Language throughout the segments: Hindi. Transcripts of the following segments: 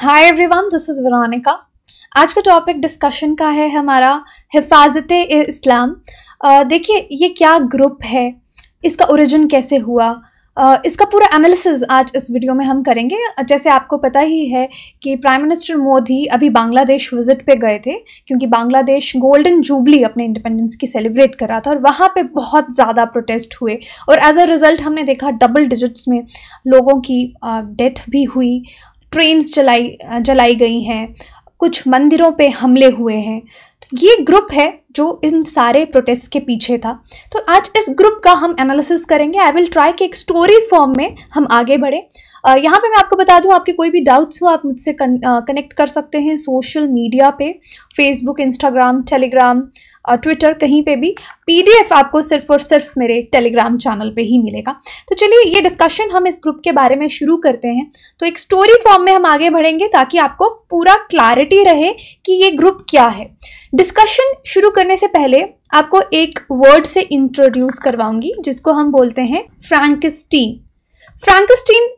Hi everyone this is Veronica आज का टॉपिक डिस्कशन का है हमारा हिफाजत इस्लाम। देखिए ये क्या ग्रुप है? इसका ओरिजिन कैसे हुआ? अ, इसका पूरा एनालिसिस आज इस वीडियो में हम करेंगे। जैसे आपको पता ही है कि प्राइम मिनिस्टर मोदी अभी बांग्लादेश विज़िट पे गए थे क्योंकि बांग्लादेश गोल्डन जूबली अपने इंडिपेंडेंस की सेलिब्रेट कर रहा था और वहाँ पे बहुत ज़्यादा प्रोटेस्ट हुए। और एज अ रिज़ल्ट हमने देखा डबल डिजिट्स में लोगों की डेथ भी हुई। ट्रेन्स जलाई जलाई गई हैं, कुछ मंदिरों पे हमले हुए हैं। तो ये ग्रुप है जो इन सारे प्रोटेस्ट के पीछे था। तो आज इस ग्रुप का हम एनालिसिस करेंगे। आई विल ट्राई कि एक स्टोरी फॉर्म में हम आगे बढ़े। यहाँ पे मैं आपको बता दूँ, आपके कोई भी डाउट्स हो, आप मुझसे कनेक्ट कर सकते हैं सोशल मीडिया पे फेसबुक इंस्टाग्राम टेलीग्राम ट्विटर कहीं पे भी। पीडीएफ आपको सिर्फ़ और सिर्फ़ मेरे टेलीग्राम चैनल पे ही मिलेगा। तो चलिए, ये डिस्कशन हम इस ग्रुप के बारे में शुरू करते हैं। तो एक स्टोरी फॉर्म में हम आगे बढ़ेंगे ताकि आपको पूरा क्लैरिटी रहे कि ये ग्रुप क्या है। डिस्कशन शुरू करने से पहले आपको एक वर्ड से इंट्रोड्यूस करवाऊँगी, जिसको हम बोलते हैं फ्रैंकस्टीन फ्रैंकस्टीन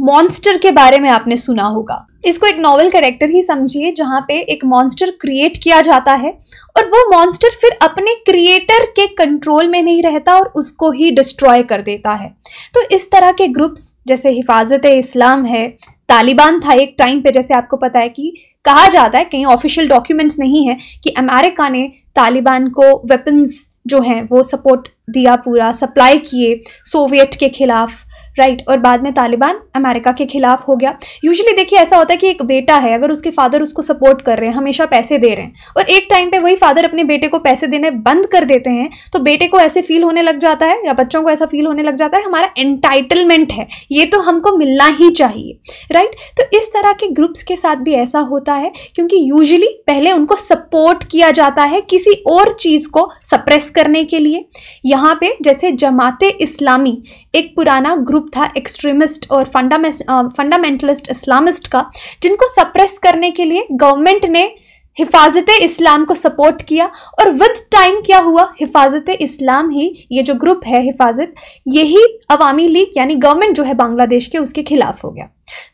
मॉन्स्टर के बारे में आपने सुना होगा। इसको एक नॉवल कैरेक्टर ही समझिए, जहाँ पे एक मॉन्स्टर क्रिएट किया जाता है और वो मॉन्स्टर फिर अपने क्रिएटर के कंट्रोल में नहीं रहता और उसको ही डिस्ट्रॉय कर देता है। तो इस तरह के ग्रुप्स जैसे हिफाजत इस्लाम है, तालिबान था एक टाइम पे, जैसे आपको पता है कि कहा जाता है, कहीं ऑफिशियल डॉक्यूमेंट्स नहीं है कि अमेरिका ने तालिबान को वेपन्स जो हैं, वो सपोर्ट दिया, पूरा सप्लाई किए सोवियत के खिलाफ। राइट, और बाद में तालिबान अमेरिका के खिलाफ हो गया। यूजुअली देखिए ऐसा होता है कि एक बेटा है, अगर उसके फादर उसको सपोर्ट कर रहे हैं, हमेशा पैसे दे रहे हैं, और एक टाइम पे वही फादर अपने बेटे को पैसे देने बंद कर देते हैं तो बेटे को ऐसे फील होने लग जाता है, या बच्चों को ऐसा फील होने लग जाता है, हमारा एंटाइटलमेंट है, ये तो हमको मिलना ही चाहिए राइट तो इस तरह के ग्रुप्स के साथ भी ऐसा होता है, क्योंकि यूजली पहले उनको सपोर्ट किया जाता है किसी और चीज़ को सप्रेस करने के लिए। यहाँ पे जैसे जमाते इस्लामी, एक पुराना ग्रुप था एक्सट्रीमिस्ट और फंडामेंटलिस्ट इस्लामिस्ट का जिनको सप्रेस करने के लिए गवर्नमेंट ने हिफाजत इस्लाम को सपोर्ट किया और विद टाइम क्या हुआ? हिफाजत इस्लाम ही, ये जो ग्रुप है हिफाजत, यही अवामी लीग यानी गवर्नमेंट जो है बांग्लादेश के, उसके खिलाफ हो गया।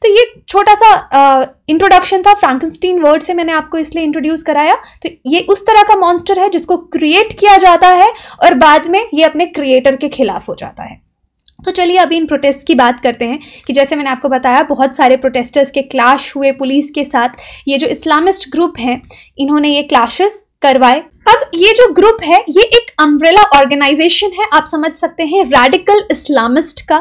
तो ये छोटा सा इंट्रोडक्शन था फ्रैंकनस्टीन वर्ड से मैंने आपको इसलिए इंट्रोड्यूस कराया। तो ये उस तरह का मॉन्स्टर है जिसको क्रिएट किया जाता है और बाद में ये अपने क्रिएटर के खिलाफ हो जाता है। तो चलिए अभी इन प्रोटेस्ट की बात करते हैं कि जैसे मैंने आपको बताया, बहुत सारे प्रोटेस्टर्स के क्लाश हुए पुलिस के साथ। ये जो इस्लामिस्ट ग्रुप हैं, इन्होंने ये क्लाशेस करवाए। अब ये जो ग्रुप है, ये एक अम्ब्रेला ऑर्गेनाइजेशन है, आप समझ सकते हैं रेडिकल इस्लामिस्ट का।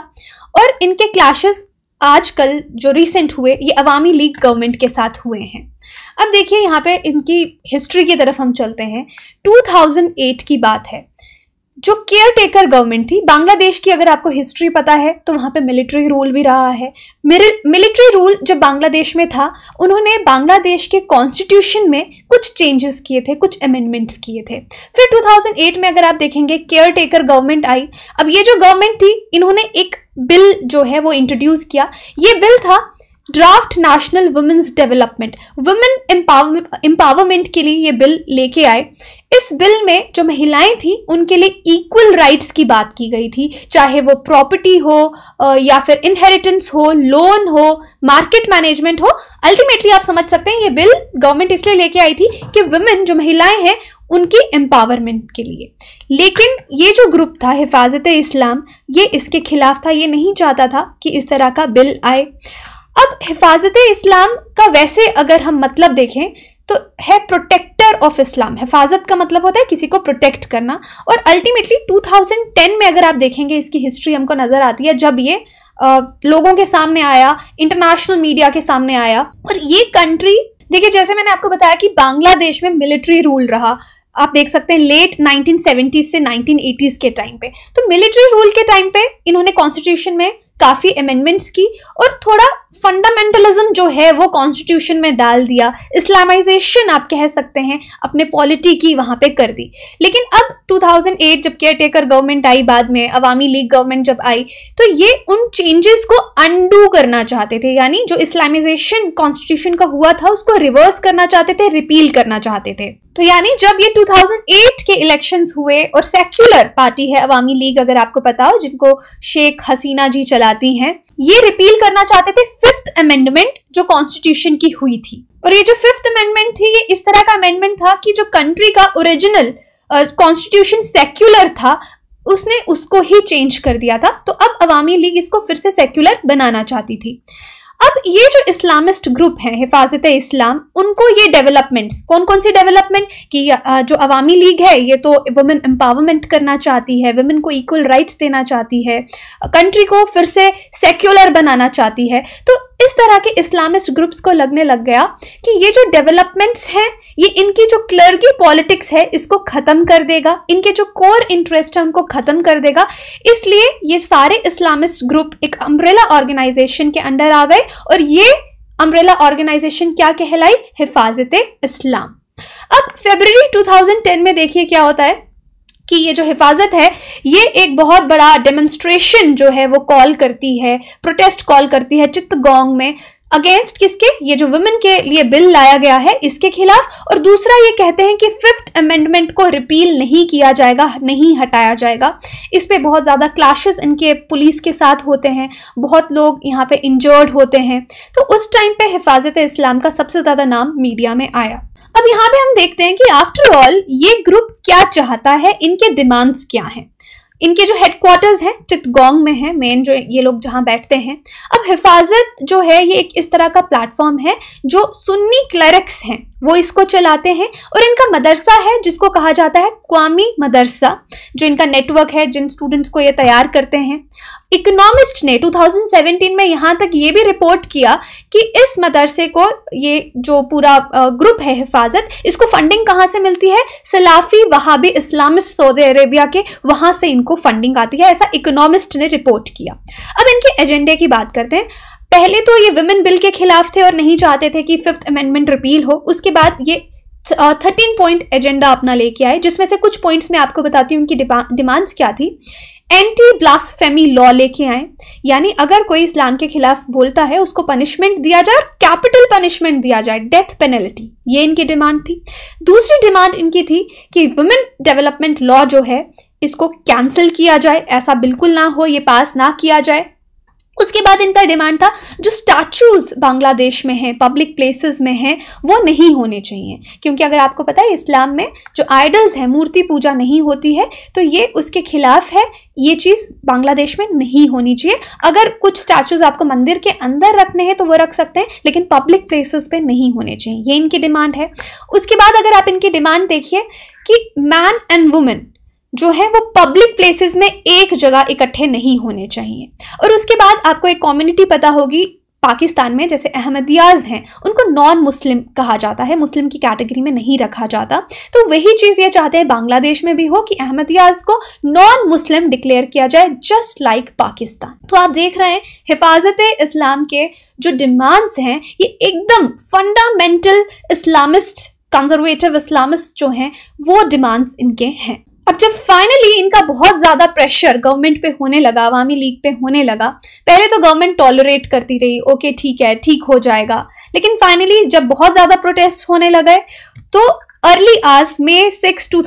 और इनके क्लैशेस आजकल जो रिसेंट हुए, ये अवामी लीग गवर्नमेंट के साथ हुए हैं। अब देखिए, यहाँ पे इनकी हिस्ट्री की तरफ़ हम चलते हैं। 2008 की बात है। जो केयर टेकर गवर्नमेंट थी, बांग्लादेश की अगर आपको हिस्ट्री पता है तो वहाँ पे मिलिट्री रूल भी रहा है। मिलिट्री रूल जब बांग्लादेश में था, उन्होंने बांग्लादेश के कॉन्स्टिट्यूशन में कुछ चेंजेस किए थे, कुछ अमेंडमेंट्स किए थे। फिर 2008 में अगर आप देखेंगे केयर टेकर गवर्नमेंट आई। अब ये जो गवर्नमेंट थी, इन्होंने एक बिल जो है वो इंट्रोड्यूस किया। ये बिल था draft national women's development women empowerment के लिए ये बिल लेके आए। इस बिल में जो महिलाएँ थी, उनके लिए इक्वल राइट्स की बात की गई थी। चाहे वो प्रॉपर्टी हो या फिर इनहेरिटेंस हो लोन हो मार्केट मैनेजमेंट हो अल्टीमेटली आप समझ सकते हैं ये बिल गवर्नमेंट इसलिए लेके आई थी कि वुमेन जो महिलाएँ हैं, उनकी एम्पावरमेंट के लिए। लेकिन ये जो ग्रुप था हिफाजत इस्लाम ये इसके खिलाफ था। ये नहीं चाहता था कि इस तरह का बिल आए। अब हिफाजत इस्लाम का वैसे अगर हम मतलब देखें तो है प्रोटेक्टर ऑफ़ इस्लाम हिफाजत का मतलब होता है किसी को प्रोटेक्ट करना। और अल्टीमेटली 2010 में अगर आप देखेंगे इसकी हिस्ट्री हमको नज़र आती है जब ये आ, लोगों के सामने आया इंटरनेशनल मीडिया के सामने आया। और ये कंट्री देखिए जैसे मैंने आपको बताया कि बांग्लादेश में मिलिट्री रूल रहा। आप देख सकते हैं लेट 1970s से 1980s के टाइम पे। तो मिलिट्री रूल के टाइम पे इन्होंने कॉन्स्टिट्यूशन में काफ़ी अमेंडमेंट्स की और थोड़ा फंडामेंटलिज्म जो है वो कॉन्स्टिट्यूशन में डाल दिया। इस्लामाइजेशन आप कह सकते हैं, अपने पॉलिटी की वहाँ पे कर दी। लेकिन अब 2008 जब केयर टेकर गवर्नमेंट आई बाद में अवामी लीग गवर्नमेंट जब आई तो ये उन चेंजेस को अनडू करना चाहते थे। यानी जो इस्लामाइजेशन कॉन्स्टिट्यूशन का हुआ था, उसको रिवर्स करना चाहते थे रिपील करना चाहते थे। तो यानी जब ये 2008 के इलेक्शंस हुए, और सेक्युलर पार्टी है अवामी लीग अगर आपको पता हो, जिनको शेख हसीना जी चलाती हैं। ये रिपील करना चाहते थे फिफ्थ अमेंडमेंट जो कॉन्स्टिट्यूशन की हुई थी। और ये जो फिफ्थ अमेंडमेंट थी, ये इस तरह का अमेंडमेंट था कि जो कंट्री का ओरिजिनल कॉन्स्टिट्यूशन सेक्युलर था, उसने उसको ही चेंज कर दिया था। तो अब अवामी लीग इसको फिर से सेक्युलर बनाना चाहती थी। अब ये जो इस्लामिस्ट ग्रुप हैं हिफाजत इस्लाम उनको ये डेवलपमेंट्स कौन कौन सी डेवलपमेंट कि जो अवामी लीग है, ये तो वुमेन एम्पावरमेंट करना चाहती है वुमेन को इक्वल राइट्स देना चाहती है कंट्री को फिर से सेक्युलर बनाना चाहती है तो इस तरह के इस्लामिस्ट ग्रुप्स को लगने लग गया कि ये जो डेवलपमेंट्स हैं, ये इनकी जो क्लर्गी पॉलिटिक्स है, इसको खत्म कर देगा। इनके जो कोर इंटरेस्ट है, उनको खत्म कर देगा। इसलिए ये सारे इस्लामिस्ट ग्रुप एक अम्ब्रेला ऑर्गेनाइजेशन के अंडर आ गए और ये अम्ब्रेला ऑर्गेनाइजेशन क्या कहलाई? हिफाजत इस्लाम। अब फेबर 2010 में देखिए क्या होता है। कि ये जो हिफाजत है, ये एक बहुत बड़ा डेमोन्स्ट्रेशन जो है वो कॉल करती है प्रोटेस्ट कॉल करती है चित्तगोंग में। अगेंस्ट किसके? ये जो वुमेन के लिए बिल लाया गया है, इसके खिलाफ। और दूसरा ये कहते हैं कि फिफ्थ अमेंडमेंट को रिपील नहीं किया जाएगा, नहीं हटाया जाएगा। इस पे बहुत ज़्यादा क्लाशेस इनके पुलिस के साथ होते हैं। बहुत लोग यहाँ पे इंजर्ड होते हैं। तो उस टाइम पे हिफाजत इस्लाम का सबसे ज़्यादा नाम मीडिया में आया। अब यहाँ पे हम देखते हैं कि आफ्टर ऑल ये ग्रुप क्या चाहता है? इनके डिमांड्स क्या हैं? इनके जो हेडक्वार्टर्स हैं चितगोंग में है मेन जो ये लोग जहाँ बैठते हैं। अब हिफाजत जो है, ये एक इस तरह का प्लेटफॉर्म है, जो सुन्नी क्लरिक्स हैं। वो इसको चलाते हैं और इनका मदरसा है, जिसको कहा जाता है क्वामी मदरसा, जो इनका नेटवर्क है, जिन स्टूडेंट्स को ये तैयार करते हैं। इकोनॉमिस्ट ने 2017 में यहाँ तक ये भी रिपोर्ट किया कि इस मदरसे को ये जो पूरा ग्रुप है हिफाजत, इसको फंडिंग कहाँ से मिलती है? सलाफी वहाबी इस्लामिस्ट सऊदी अरेबिया के वहाँ से इनको फंडिंग आती है, ऐसा इकोनॉमिस्ट ने रिपोर्ट किया। अब इनके एजेंडे की बात करते हैं। पहले तो ये वुमेन बिल के खिलाफ थे और नहीं चाहते थे कि फिफ्थ अमेंडमेंट रिपील हो। उसके बाद ये थर्टीन पॉइंट एजेंडा अपना लेके आए, जिसमें से कुछ पॉइंट्स मैं आपको बताती हूँ उनकी डिमांड्स क्या थी। एंटी ब्लास्फेमी लॉ लेके आए, यानी अगर कोई इस्लाम के खिलाफ बोलता है, उसको पनिशमेंट दिया जाए और कैपिटल पनिशमेंट दिया जाए डेथ पेनल्टी ये इनकी डिमांड थी। दूसरी डिमांड इनकी थी कि वुमेन डेवलपमेंट लॉ जो है, इसको कैंसिल किया जाए, ऐसा बिल्कुल ना हो, ये पास ना किया जाए। उसके बाद इनका डिमांड था, जो स्टैचूज बांग्लादेश में हैं पब्लिक प्लेसेस में हैं, वो नहीं होने चाहिए। क्योंकि अगर आपको पता है, इस्लाम में जो आइडल्स हैं, मूर्ति पूजा नहीं होती है तो ये उसके खिलाफ है, ये चीज़ बांग्लादेश में नहीं होनी चाहिए। अगर कुछ स्टैचूज आपको मंदिर के अंदर रखने हैं तो वो रख सकते हैं, लेकिन पब्लिक प्लेसेस पे नहीं होने चाहिए। ये इनकी डिमांड है। उसके बाद अगर आप इनकी डिमांड देखिए कि मैन एंड वुमेन जो है वो पब्लिक प्लेसेस में एक जगह इकट्ठे नहीं होने चाहिए। और उसके बाद आपको एक कम्युनिटी पता होगी, पाकिस्तान में, जैसे अहमदियाज हैं, उनको नॉन मुस्लिम कहा जाता है मुस्लिम की कैटेगरी में नहीं रखा जाता। तो वही चीज़ ये चाहते हैं बांग्लादेश में भी हो कि अहमदियाज को नॉन मुस्लिम डिक्लेयर किया जाए जस्ट लाइक पाकिस्तान। तो आप देख रहे हैं, हिफाजत इस्लाम के जो डिमांड्स हैं, ये एकदम फंडामेंटल इस्लामिस्ट कंजर्वेटिव इस्लामिस्ट जो हैं, वो डिमांड्स इनके हैं। अब जब फाइनली इनका बहुत ज़्यादा प्रेशर गवर्नमेंट पे होने लगा अवामी लीग पे होने लगा, पहले तो गवर्नमेंट टॉलरेट करती रही ओके ठीक है, ठीक हो जाएगा, लेकिन फाइनली जब बहुत ज़्यादा प्रोटेस्ट होने लगे तो अर्ली आज मे सिक्स टू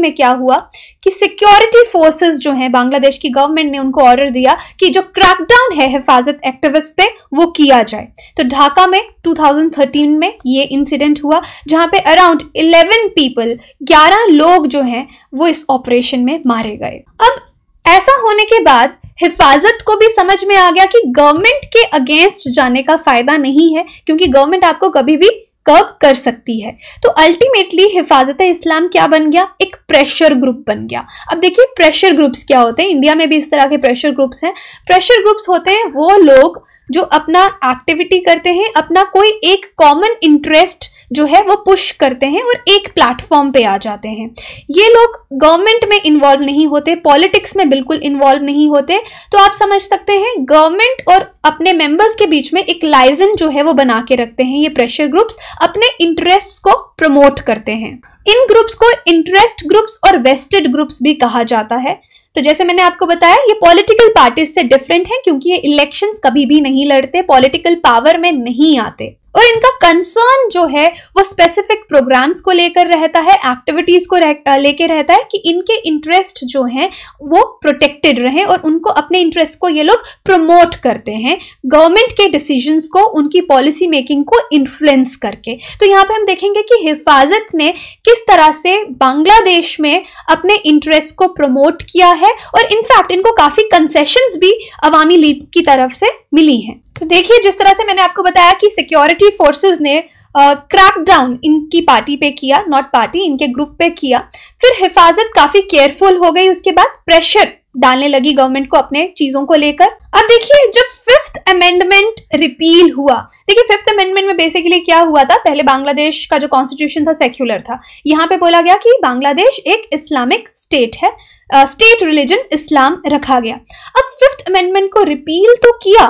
में क्या हुआ कि सिक्योरिटी फोर्सेस जो हैं बांग्लादेश की गवर्नमेंट ने उनको ऑर्डर दिया कि जो क्रैकडाउन है हिफाजत एक्टिविस्ट पे, वो किया जाए। तो ढाका में 2013 में ये इंसिडेंट हुआ, जहाँ पे अराउंड 11 पीपल 11 लोग जो हैं, वो इस ऑपरेशन में मारे गए। अब ऐसा होने के बाद हिफाजत को भी समझ में आ गया कि गवर्नमेंट के अगेंस्ट जाने का फ़ायदा नहीं है, क्योंकि गवर्नमेंट आपको कभी भी कब कर सकती है। तो अल्टीमेटली हिफाजत इस्लाम क्या बन गया? एक प्रेशर ग्रुप बन गया। अब देखिए प्रेशर ग्रुप्स क्या होते हैं? इंडिया में भी इस तरह के प्रेशर ग्रुप्स हैं। प्रेशर ग्रुप्स होते हैं वो लोग जो अपना एक्टिविटी करते हैं, अपना कोई एक कॉमन इंटरेस्ट जो है वो पुश करते हैं और एक प्लेटफॉर्म पे आ जाते हैं। ये लोग गवर्नमेंट में इन्वॉल्व नहीं होते पॉलिटिक्स में बिल्कुल इन्वॉल्व नहीं होते। तो आप समझ सकते हैं गवर्नमेंट और अपने मेंबर्स के बीच में एक लाइजन जो है वो बना के रखते हैं ये प्रेशर ग्रुप्स अपने इंटरेस्ट को प्रमोट करते हैं। इन ग्रुप्स को इंटरेस्ट ग्रुप्स और वेस्टेड ग्रुप्स भी कहा जाता है। तो जैसे मैंने आपको बताया, ये पॉलिटिकल पार्टीज़ से डिफरेंट है क्योंकि ये इलेक्शंस कभी भी नहीं लड़ते पॉलिटिकल पावर में नहीं आते। और इनका कंसर्न जो है वो स्पेसिफिक प्रोग्राम्स को लेकर रहता है एक्टिविटीज़ को रह, लेकर रहता है कि इनके इंटरेस्ट जो हैं वो प्रोटेक्टेड रहे और उनको अपने इंटरेस्ट को ये लोग प्रमोट करते हैं। गवर्नमेंट के डिसीजंस को उनकी पॉलिसी मेकिंग को इन्फ्लुएंस करके। तो यहाँ पे हम देखेंगे कि हिफाजत ने किस तरह से बांग्लादेश में अपने इंटरेस्ट को प्रमोट किया है और इनफैक्ट इनको काफ़ी कंसेशंस भी अवामी लीग की तरफ़ से मिली हैं। तो देखिए, जिस तरह से मैंने आपको बताया कि सिक्योरिटी फोर्सेस ने क्रैक डाउन इनकी पार्टी पे किया नॉट पार्टी इनके ग्रुप पे किया। फिर हिफाजत काफ़ी केयरफुल हो गई, उसके बाद प्रेशर डालने लगी गवर्नमेंट को अपने चीज़ों को लेकर। अब देखिए, जब फिफ्थ अमेंडमेंट रिपील हुआ, देखिए फिफ्थ अमेंडमेंट में बेसिकली क्या हुआ था? पहले बांग्लादेश का जो कॉन्स्टिट्यूशन था सेक्युलर था। यहाँ पे बोला गया कि बांग्लादेश एक इस्लामिक स्टेट है स्टेट रिलीजन इस्लाम रखा गया। अब फिफ्थ अमेंडमेंट को रिपील तो किया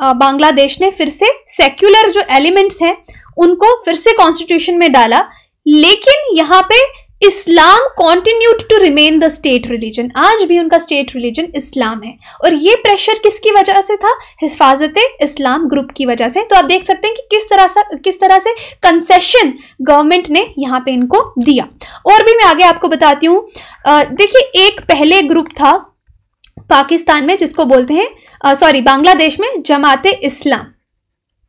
बांग्लादेश ने फिर से सेक्युलर जो एलिमेंट्स हैं, उनको फिर से कॉन्स्टिट्यूशन में डाला। लेकिन यहाँ पे इस्लाम continued to remain the state religion आज भी उनका स्टेट रिलीजन इस्लाम है। और ये प्रेशर किसकी वजह से था? हिफाजत इस्लाम ग्रुप की वजह से। तो आप देख सकते हैं कि किस तरह से, किस तरह से कंसेशन गवर्नमेंट ने यहाँ पे इनको दिया। और भी मैं आगे आपको बताती हूँ। देखिए, एक पहले ग्रुप था पाकिस्तान में जिसको बोलते हैं सॉरी बांग्लादेश में जमाते इस्लाम।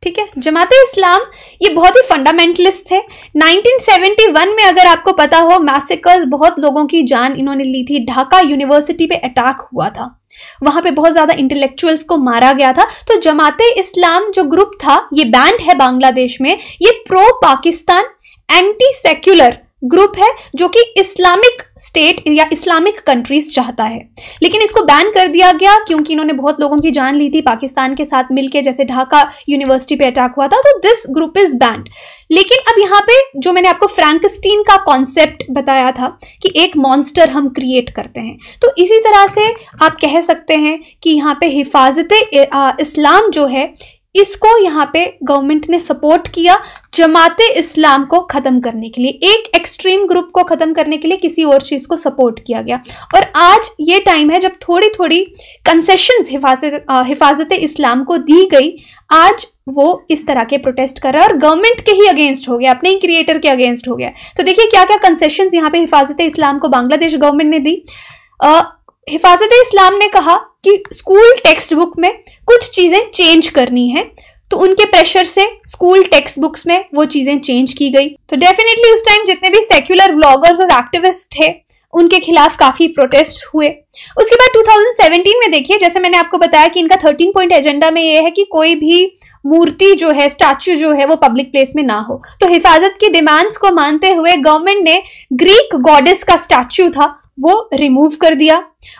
ठीक है? जमाते इस्लाम, ये बहुत ही फंडामेंटलिस्ट थे। 1971 में अगर आपको पता हो मैसेकर्स बहुत लोगों की जान इन्होंने ली थी। ढाका यूनिवर्सिटी पे अटैक हुआ था। वहाँ पे बहुत ज़्यादा इंटेलेक्चुअल्स को मारा गया था। तो जमाते इस्लाम जो ग्रुप था, ये बैंड है बांग्लादेश में। ये pro Pakistan anti secular group है जो कि इस्लामिक स्टेट या इस्लामिक कंट्रीज़ चाहता है। लेकिन इसको बैन कर दिया गया क्योंकि इन्होंने बहुत लोगों की जान ली थी पाकिस्तान के साथ मिलकर जैसे ढाका यूनिवर्सिटी पे अटैक हुआ था तो दिस ग्रुप इज़ बैंड लेकिन अब यहाँ पे जो मैंने आपको फ्रैंकस्टीन का कॉन्सेप्ट बताया था कि एक मॉन्स्टर हम क्रिएट करते हैं तो इसी तरह से आप कह सकते हैं कि यहाँ पे हिफाजत इस्लाम जो है इसको यहाँ पे गवर्नमेंट ने सपोर्ट किया जमात इस्लाम को ख़त्म करने के लिए। एक एक्सट्रीम ग्रुप को ख़त्म करने के लिए किसी और चीज़ को सपोर्ट किया गया। और आज ये टाइम है जब थोड़ी थोड़ी कंसेशंस हिफाजत हिफाजत इस्लाम को दी गई, आज वो इस तरह के प्रोटेस्ट कर रहा है और गवर्नमेंट के ही अगेंस्ट हो गया, अपने ही क्रिएटर के अगेंस्ट हो गया। तो देखिए क्या क्या कंसेशन यहाँ पे हिफाजत इस्लाम को बांग्लादेश गवर्नमेंट ने दी। हिफाजत इस्लाम ने कहा कि स्कूल टेक्स्ट बुक में कुछ चीज़ें चेंज करनी है तो उनके प्रेशर से स्कूल टेक्स्ट बुक्स में वो चीज़ें चेंज की गई। तो डेफिनेटली उस टाइम जितने भी सेक्युलर ब्लॉगर्स और एक्टिविस्ट थे, उनके खिलाफ काफ़ी प्रोटेस्ट हुए। उसके बाद 2017 में देखिए, जैसे मैंने आपको बताया कि इनका 13 पॉइंट एजेंडा में ये है कि कोई भी मूर्ति जो है, स्टैचू जो है, वो पब्लिक प्लेस में ना हो। तो हिफाजत की डिमांड्स को मानते हुए गवर्नमेंट ने ग्रीक गॉडेस का स्टैचू था वो रिमूव कर दिया।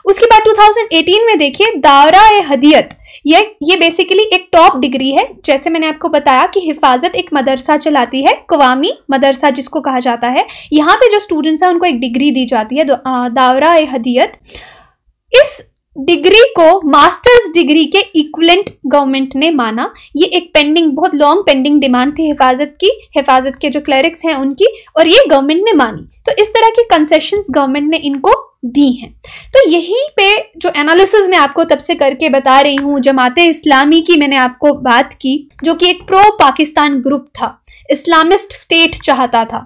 उसके बाद 2018 में देखिए दावरा ए हदियत, ये ये बेसिकली एक टॉप डिग्री है। जैसे मैंने आपको बताया कि हिफाजत एक मदरसा चलाती है, कवामी मदरसा जिसको कहा जाता है। यहाँ पे जो स्टूडेंट्स हैं, उनको एक डिग्री दी जाती है दावरा ए हदियत। इस डिग्री को मास्टर्स डिग्री के इक्वलेंट गवर्नमेंट ने माना। ये एक पेंडिंग बहुत लॉन्ग पेंडिंग डिमांड थी हिफाजत की, हिफाजत के जो क्लरिक्स हैं उनकी, और ये गवर्नमेंट ने मानी। तो इस तरह की कंसेशन गवर्नमेंट ने इनको दी हैं। तो यहीं पे जो एनालिसिस मैं आपको तब से करके बता रही हूँ, जमात इस्लामी की मैंने आपको बात की, जो कि एक प्रो पाकिस्तान ग्रुप था। इस्लामिस्ट स्टेट चाहता था।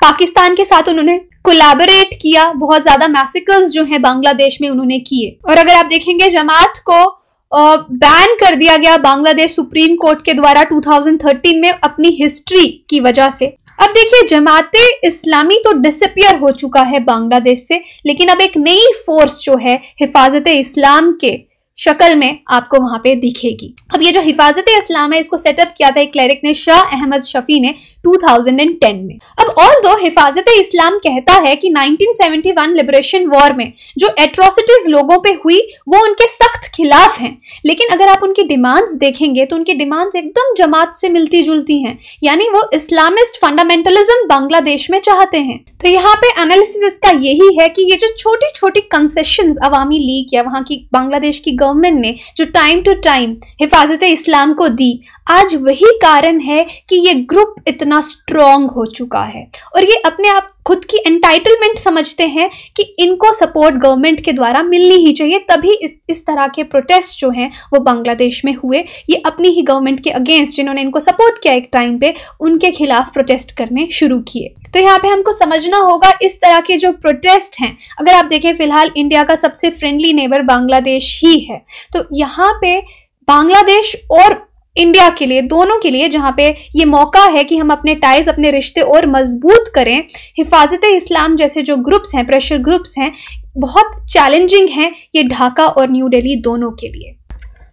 पाकिस्तान के साथ उन्होंने कोलैबोरेट किया, बहुत ज़्यादा मैसिकल्स जो हैं बांग्लादेश में उन्होंने किए। और अगर आप देखेंगे जमात को बैन कर दिया गया बांग्लादेश सुप्रीम कोर्ट के द्वारा 2013 में अपनी हिस्ट्री की वजह से। अब देखिए, जमाते इस्लामी तो डिसअपियर हो चुका है बांग्लादेश से, लेकिन अब एक नई फोर्स जो है हिफाजत इस्लाम के शक्ल में आपको वहाँ पे दिखेगी। अब ये जो हिफाजत इस्लाम है, इसको सेटअप किया था एक क्लरिक ने, शाह अहमद शफी ने 2010 में। अब ऑल दो हिफाजत इस्लाम कहता है कि 1971 लिबरेशन वॉर में जो एट्रोसिटीज लोगों पे हुई, वो उनके सख्त खिलाफ हैं। लेकिन अगर आप उनकी डिमांड्स देखेंगे तो उनकी डिमांड्स एकदम जमात से मिलती जुलती हैं। यानी वो इस्लामिस्ट फंडामेंटलिज्म बांग्लादेश में चाहते हैं। तो यहाँ पे एनालिसिस इसका यही है कि ये जो छोटी छोटी कंसेशन अवामी लीग या वहाँ की बांग्लादेश की गवर्नमेंट ने जो टाइम टू टाइम हिफाजत इस्लाम को दी, आज वही कारण है कि ये ग्रुप इतना स्ट्रॉन्ग हो चुका है। और ये अपने आप खुद की एंटाइटलमेंट समझते हैं कि इनको सपोर्ट गवर्नमेंट के द्वारा मिलनी ही चाहिए। तभी इस तरह के प्रोटेस्ट जो हैं, वो बांग्लादेश में हुए। ये अपनी ही गवर्नमेंट के अगेंस्ट जिन्होंने इनको सपोर्ट किया एक टाइम पे, उनके खिलाफ प्रोटेस्ट करने शुरू किए। तो यहाँ पे हमको समझना होगा इस तरह के जो प्रोटेस्ट हैं, अगर आप देखें फ़िलहाल इंडिया का सबसे फ्रेंडली नेबर बांग्लादेश ही है। तो यहाँ पे बांग्लादेश और इंडिया के लिए, दोनों के लिए, जहाँ पे ये मौका है कि हम अपने टाइज अपने रिश्ते और मज़बूत करें। हिफाजत इस्लाम जैसे जो ग्रुप्स हैं प्रेशर ग्रुप्स हैं, बहुत चैलेंजिंग हैं ये ढाका और न्यू दिल्ली दोनों के लिए।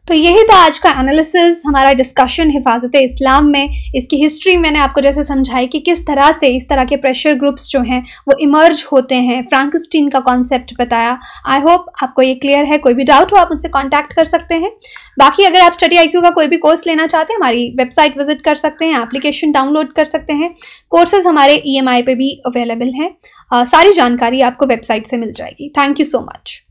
तो यही था आज का एनालिसिस हमारा डिस्कशन हिफाजत इस्लाम में। इसकी हिस्ट्री मैंने आपको जैसे समझाई कि किस तरह से इस तरह के प्रेशर ग्रुप्स जो हैं, वो इमर्ज होते हैं। फ्रांकस्टीन का कॉन्सेप्ट बताया। आई होप आपको ये क्लियर है। कोई भी डाउट हो, आप मुझसे कॉन्टैक्ट कर सकते हैं। बाकी अगर आप स्टडी आईक्यू का कोई भी कोर्स लेना चाहते हैं, हमारी वेबसाइट विज़िट कर सकते हैं एप्लीकेशन डाउनलोड कर सकते हैं। कोर्सेज हमारे ई पे भी अवेलेबल हैं। सारी जानकारी आपको वेबसाइट से मिल जाएगी। Thank you so much